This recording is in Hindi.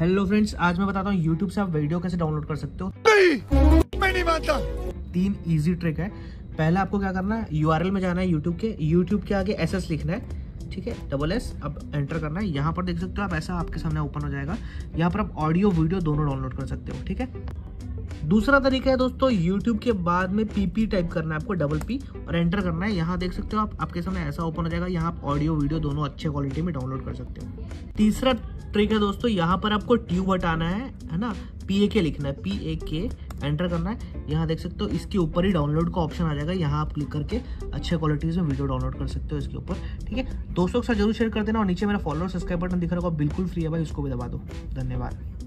हेलो फ्रेंड्स आज मैं बताता हूँ यूट्यूब से आप वीडियो कैसे डाउनलोड कर सकते हो। नहीं मैं नहीं मानता। तीन इजी ट्रिक है। पहले आपको क्या करना है यूआरएल में जाना है यूट्यूब के। यूट्यूब के आगे एस एस लिखना है। ठीक है? डबल एस अब एंटर करना है। यहाँ पर देख सकते हो आप, ऐसा आपके सामने ओपन हो जाएगा। यहाँ पर आप ऑडियो वीडियो दोनों डाउनलोड कर सकते हो, ठीक है? दूसरा तरीका है दोस्तों, YouTube के बाद में पीपी टाइप करना है आपको डबल पी और एंटर करना है। यहाँ देख सकते हो आप, आपके सामने ऐसा ओपन हो जाएगा। यहाँ आप ऑडियो वीडियो दोनों अच्छे क्वालिटी में डाउनलोड कर सकते हो। तीसरा ट्रिक है दोस्तों, यहाँ पर आपको ट्यूब हटाना है है ना? पी ए के लिखना है पी ए के एंटर करना है। यहाँ देख सकते हो, इसके ऊपर ही डाउनलोड का ऑप्शन आ जाएगा। यहाँ आप क्लिक करके अच्छे क्वालिटीज में वीडियो डाउनलोड कर सकते हो इसके ऊपर, ठीक है? दोस्तों के साथ ज़रूर शेयर कर देना और नीचे मेरा फॉलो और सब्सक्राइब बटन दिख रहा होगा बिल्कुल फ्री है भाई, उसको भी दबा दो। धन्यवाद।